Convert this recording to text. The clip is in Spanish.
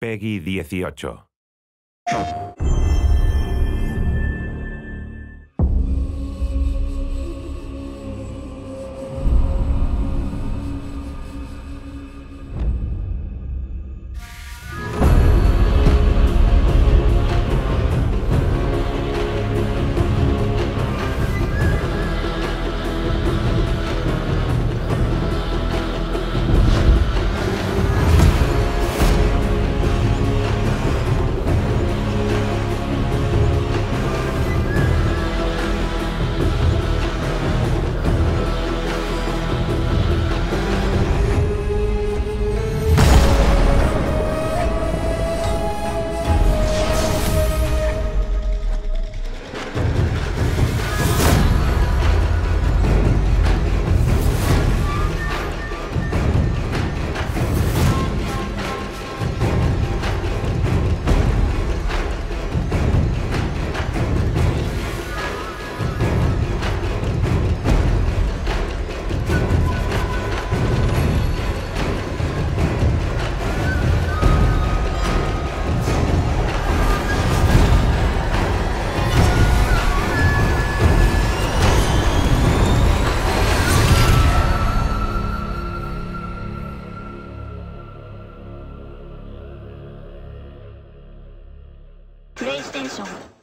Peggy 18. station.